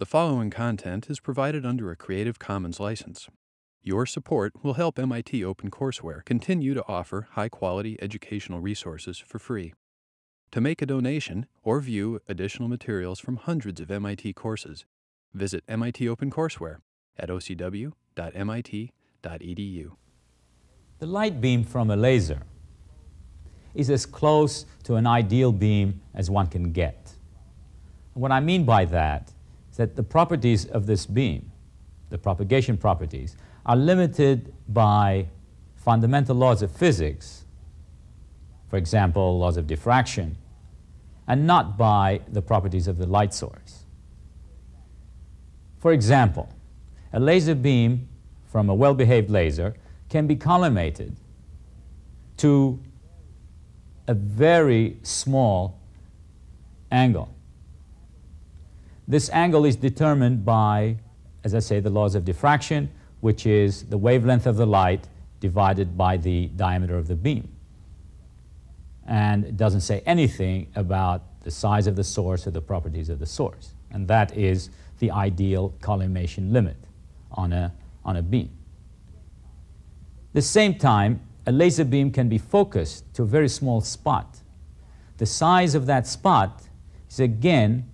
The following content is provided under a Creative Commons license. Your support will help MIT OpenCourseware continue to offer high quality educational resources for free. To make a donation or view additional materials from hundreds of MIT courses, visit MIT OpenCourseware at ocw.mit.edu. The light beam from a laser is as close to an ideal beam as one can get. What I mean by that that the properties of this beam, the propagation properties, are limited by fundamental laws of physics, for example, laws of diffraction, and not by the properties of the light source. For example, a laser beam from a well behaved laser can be collimated to a very small angle. This angle is determined by, as I say, the laws of diffraction, which is the wavelength of the light divided by the diameter of the beam. And it doesn't say anything about the size of the source or the properties of the source. And that is the ideal collimation limit on a, on a beam. At the same time, a laser beam can be focused to a very small spot. The size of that spot is again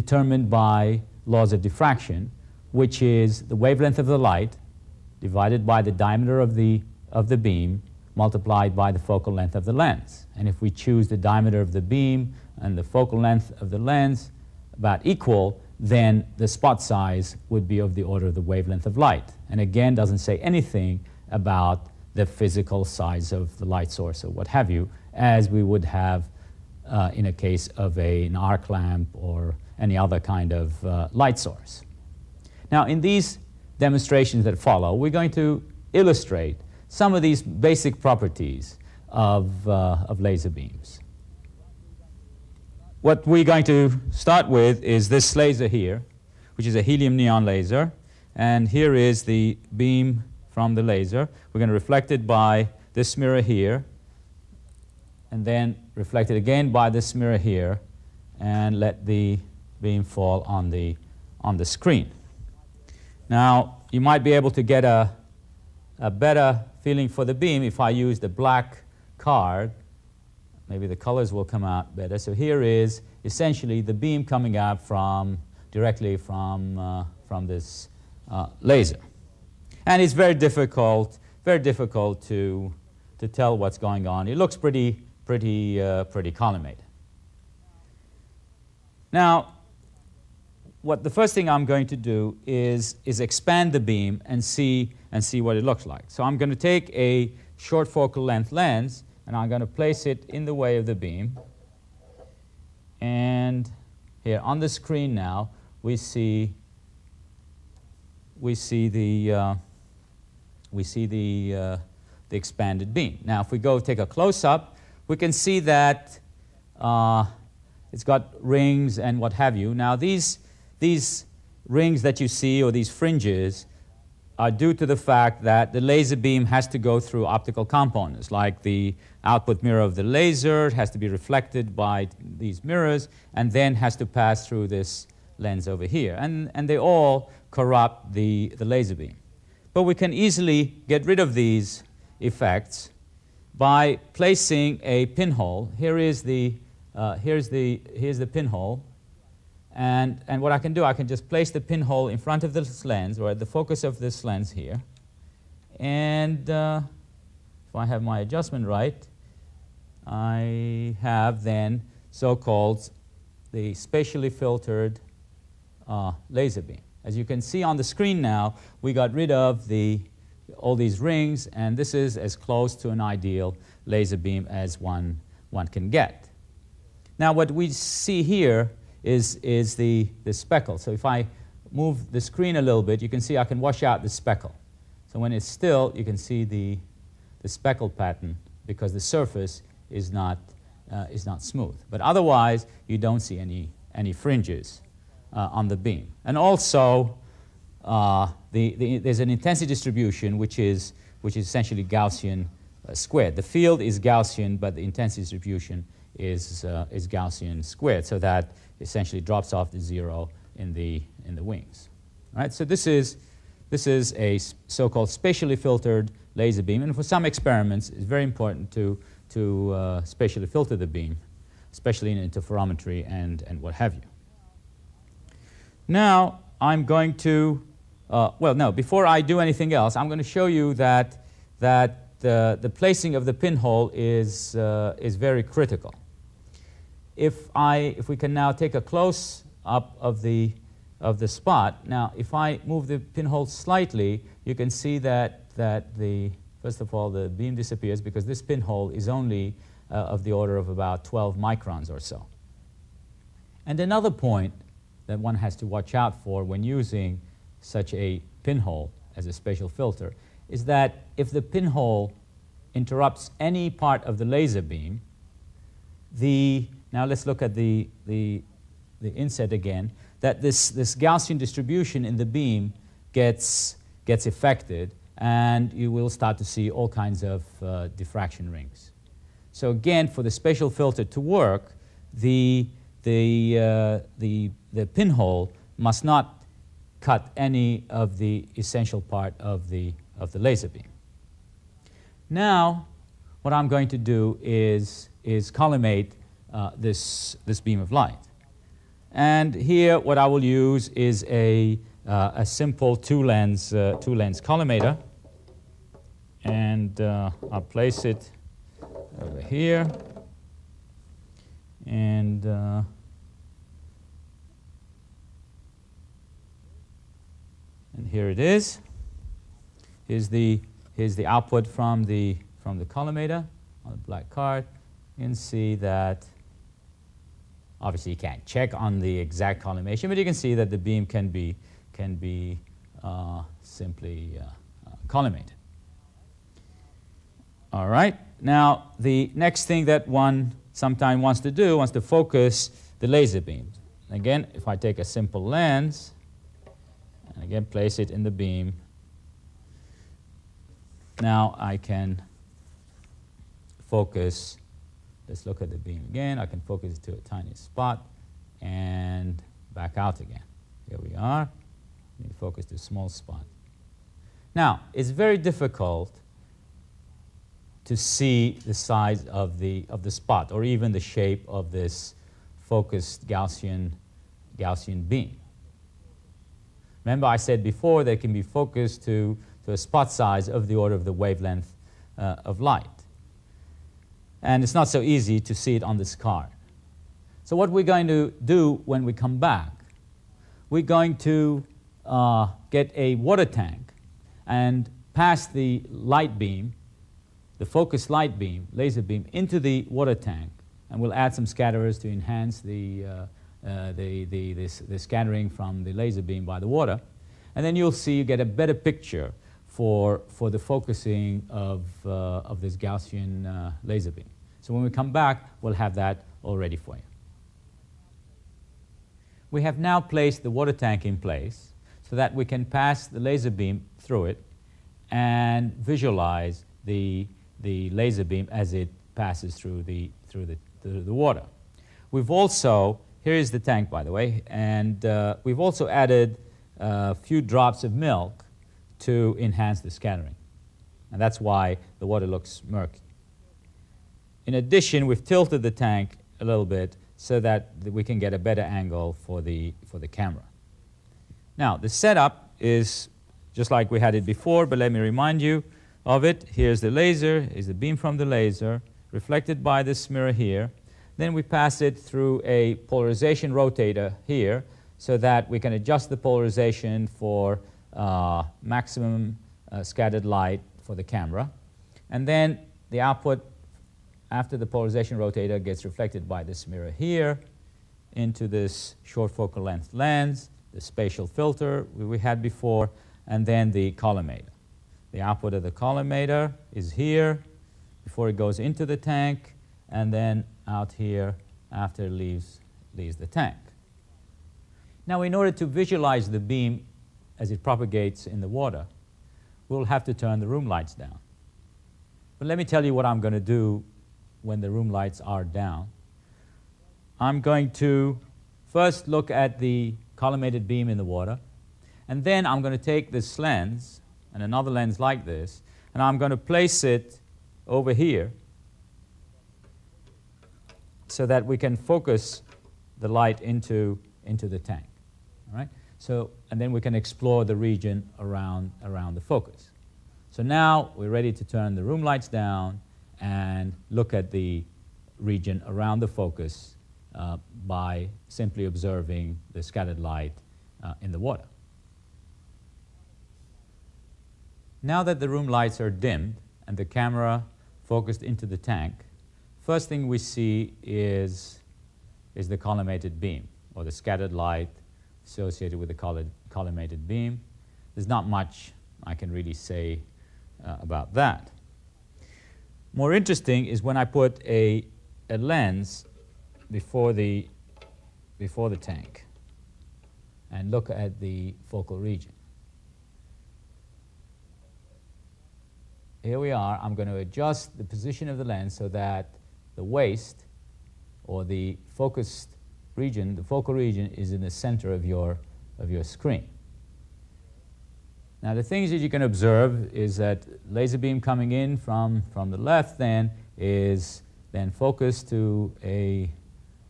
determined by laws of diffraction, which is the wavelength of the light divided by the diameter of the, of the beam multiplied by the focal length of the lens. And if we choose the diameter of the beam and the focal length of the lens about equal, then the spot size would be of the order of the wavelength of light. And again, doesn't say anything about the physical size of the light source or what have you, as we would have uh, in a case of a, an arc lamp or any other kind of uh, light source. Now, in these demonstrations that follow, we're going to illustrate some of these basic properties of, uh, of laser beams. What we're going to start with is this laser here, which is a helium neon laser. And here is the beam from the laser. We're going to reflect it by this mirror here, and then reflect it again by this mirror here, and let the beam fall on the, on the screen. Now, you might be able to get a, a better feeling for the beam if I use the black card. Maybe the colors will come out better. So here is essentially the beam coming out from directly from, uh, from this uh, laser. And it's very difficult, very difficult to, to tell what's going on. It looks pretty, pretty, uh, pretty collimated. Now, what the first thing I'm going to do is, is expand the beam and see, and see what it looks like. So I'm going to take a short focal length lens and I'm going to place it in the way of the beam. And here on the screen now, we see, we see the, uh, we see the, uh, the expanded beam. Now, if we go take a close-up, we can see that uh, it's got rings and what have you. Now, these these rings that you see, or these fringes, are due to the fact that the laser beam has to go through optical components, like the output mirror of the laser has to be reflected by these mirrors, and then has to pass through this lens over here. And, and they all corrupt the, the laser beam. But we can easily get rid of these effects by placing a pinhole. Here is the, uh, here's the, here's the pinhole and, and what I can do, I can just place the pinhole in front of this lens, or at the focus of this lens here. And uh, if I have my adjustment right, I have then so-called the spatially filtered uh, laser beam. As you can see on the screen now, we got rid of the, all these rings, and this is as close to an ideal laser beam as one, one can get. Now, what we see here is, is the, the speckle. So if I move the screen a little bit, you can see I can wash out the speckle. So when it's still, you can see the, the speckle pattern because the surface is not, uh, is not smooth. But otherwise, you don't see any, any fringes uh, on the beam. And also, uh, the, the, there's an intensity distribution which is, which is essentially Gaussian uh, squared. The field is Gaussian, but the intensity distribution is, uh, is Gaussian squared, so that essentially drops off to zero in the, in the wings. All right, so this is, this is a so-called spatially filtered laser beam, and for some experiments, it's very important to, to uh, spatially filter the beam, especially in interferometry and, and what have you. Now, I'm going to, uh, well, no, before I do anything else, I'm going to show you that, that the, the placing of the pinhole is, uh, is very critical. If, I, if we can now take a close up of the, of the spot, now if I move the pinhole slightly, you can see that, that the, first of all, the beam disappears because this pinhole is only uh, of the order of about 12 microns or so. And another point that one has to watch out for when using such a pinhole as a spatial filter is that if the pinhole interrupts any part of the laser beam, the, now let's look at the, the, the inset again, that this, this Gaussian distribution in the beam gets, gets affected and you will start to see all kinds of uh, diffraction rings. So again, for the spatial filter to work, the, the, uh, the, the pinhole must not cut any of the essential part of the, of the laser beam. Now, what I'm going to do is, is collimate uh, this, this beam of light. And here, what I will use is a, uh, a simple two-lens, uh, two-lens collimator. And uh, I'll place it over here. And and here it is. Here's the, here's the output from the, from the collimator on the black card. You can see that, obviously you can't check on the exact collimation, but you can see that the beam can be, can be uh, simply uh, uh, collimated. All right. Now, the next thing that one sometimes wants to do wants to focus the laser beam. Again, if I take a simple lens, again place it in the beam, now I can focus, let's look at the beam again, I can focus it to a tiny spot and back out again. Here we are, let me focus to a small spot. Now, it's very difficult to see the size of the, of the spot or even the shape of this focused Gaussian, Gaussian beam. Remember I said before they can be focused to, to a spot size of the order of the wavelength uh, of light. And it's not so easy to see it on this card. So what we're going to do when we come back, we're going to uh, get a water tank and pass the light beam the focused light beam, laser beam, into the water tank, and we'll add some scatterers to enhance the, uh, the, the, this, the scattering from the laser beam by the water. And then you'll see you get a better picture for, for the focusing of, uh, of this Gaussian uh, laser beam. So when we come back, we'll have that all ready for you. We have now placed the water tank in place so that we can pass the laser beam through it and visualize the the laser beam as it passes through the, through the, through the water. We've also, here is the tank by the way, and uh, we've also added a few drops of milk to enhance the scattering. And that's why the water looks murky. In addition, we've tilted the tank a little bit so that we can get a better angle for the, for the camera. Now, the setup is just like we had it before, but let me remind you, of it. Here's the laser, is the beam from the laser, reflected by this mirror here. Then we pass it through a polarization rotator here so that we can adjust the polarization for uh, maximum uh, scattered light for the camera. And then the output after the polarization rotator gets reflected by this mirror here into this short focal length lens, the spatial filter we had before, and then the collimator. The output of the collimator is here before it goes into the tank and then out here after it leaves, leaves the tank. Now, in order to visualize the beam as it propagates in the water, we'll have to turn the room lights down. But let me tell you what I'm going to do when the room lights are down. I'm going to first look at the, collimated beam in the water. And then I'm going to take this lens and another lens like this, and I'm going to place it over here so that we can focus the light into, into the tank. All right? So, and then we can explore the region around, around the focus. So now we're ready to turn the room lights down and look at the region around the focus uh, by simply observing the scattered light uh, in the water. Now that the room lights are dimmed and the camera focused into the tank, first thing we see is, is the collimated beam, or the scattered light associated with the collimated beam. There's not much I can really say uh, about that. More interesting is when I put a, a lens before the, before the tank and look at the focal region. here we are. I'm going to adjust the position of the lens so that the waist or the focused region, the focal region, is in the center of your, of your screen. Now the things that you can observe is that laser beam coming in from, from the left then is then focused to a,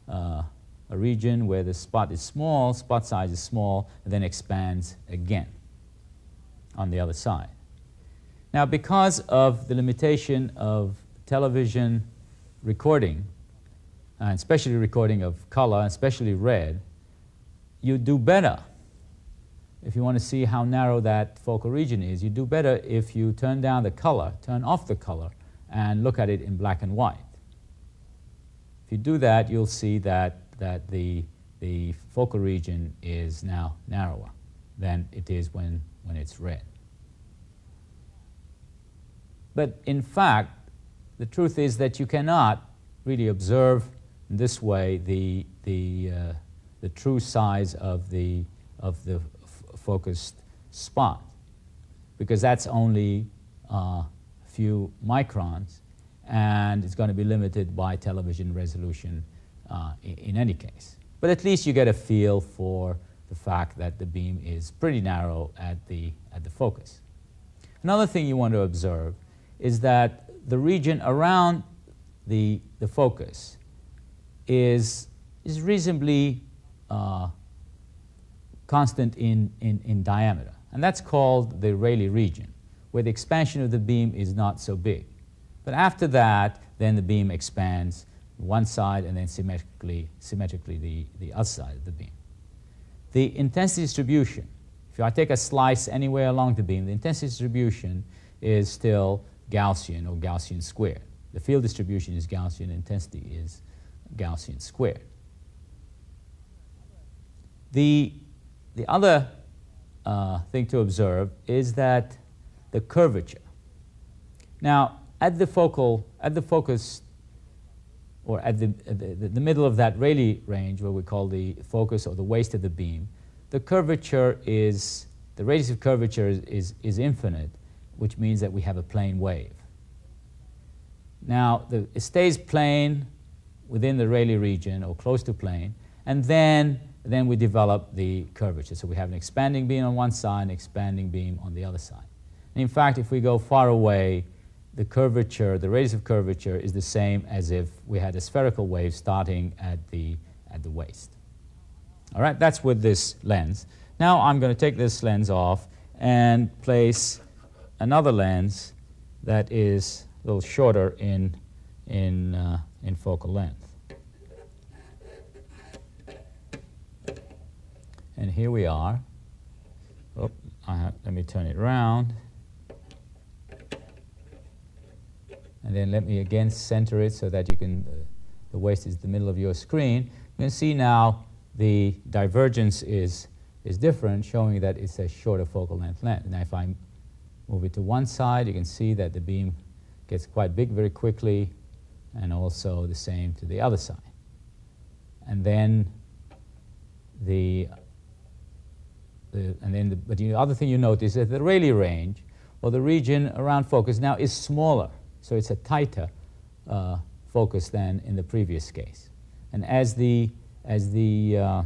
uh, a region where the spot is small, spot size is small, and then expands again on the other side. Now, because of the limitation of television recording, and especially recording of color, especially red, you do better if you want to see how narrow that focal region is. You do better if you turn down the color, turn off the color, and look at it in black and white. If you do that, you'll see that, that the, the focal region is now narrower than it is when, when it's red. But in fact, the truth is that you cannot really observe in this way the, the, uh, the true size of the, of the focused spot because that's only uh, a few microns and it's going to be limited by television resolution uh, in, in any case. But at least you get a feel for the fact that the beam is pretty narrow at the, at the focus. Another thing you want to observe is that the region around the, the focus is, is reasonably uh, constant in, in, in diameter. And that's called the Rayleigh region, where the expansion of the beam is not so big. But after that, then the beam expands one side and then symmetrically, symmetrically the, the other side of the beam. The intensity distribution, if I take a slice anywhere along the beam, the intensity distribution is still Gaussian or Gaussian squared. The field distribution is Gaussian, intensity is Gaussian squared. The, the other uh, thing to observe is that the curvature. Now, at the focal, at the focus, or at the, the, the middle of that Rayleigh range, what we call the focus or the waist of the beam, the curvature is, the radius of curvature is, is, is infinite which means that we have a plane wave. Now, the, it stays plane within the Rayleigh region or close to plane, and then, then we develop the curvature. So we have an expanding beam on one side, an expanding beam on the other side. And in fact, if we go far away, the curvature, the radius of curvature is the same as if we had a spherical wave starting at the, at the waist. All right, that's with this lens. Now I'm going to take this lens off and place another lens that is a little shorter in, in, uh, in focal length. And here we are. Oh, have, let me turn it around. And then let me again center it so that you can, uh, the waist is the middle of your screen. You can see now the divergence is, is different, showing that it's a shorter focal length lens. Now if I Move it to one side, you can see that the beam gets quite big very quickly, and also the same to the other side. And then the, the and then the, but the other thing you notice is that the Rayleigh range, or the region around focus, now is smaller, so it's a tighter uh, focus than in the previous case. And as the as the uh,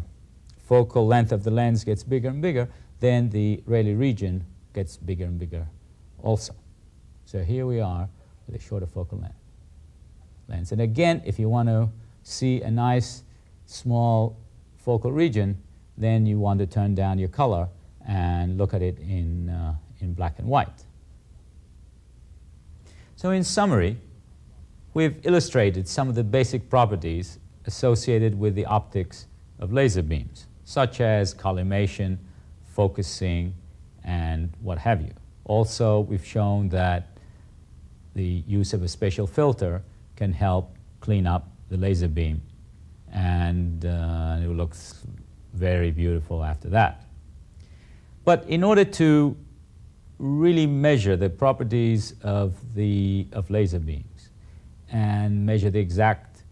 focal length of the lens gets bigger and bigger, then the Rayleigh region gets bigger and bigger also. So here we are with a shorter focal length. lens. And again, if you want to see a nice small focal region, then you want to turn down your color and look at it in, uh, in black and white. So in summary, we've illustrated some of the basic properties associated with the optics of laser beams, such as collimation, focusing, and what have you. Also, we've shown that the use of a spatial filter can help clean up the laser beam, and uh, it looks very beautiful after that. But in order to really measure the properties of, the, of laser beams and measure the exact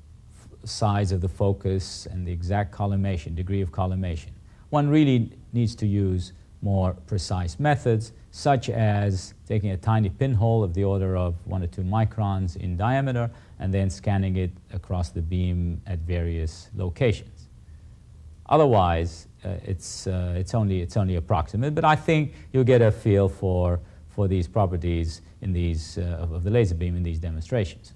size of the focus and the exact collimation, degree of collimation, one really needs to use more precise methods, such as taking a tiny pinhole of the order of one or two microns in diameter and then scanning it across the beam at various locations. Otherwise, uh, it's, uh, it's, only, it's only approximate, but I think you'll get a feel for, for these properties in these, uh, of the laser beam in these demonstrations.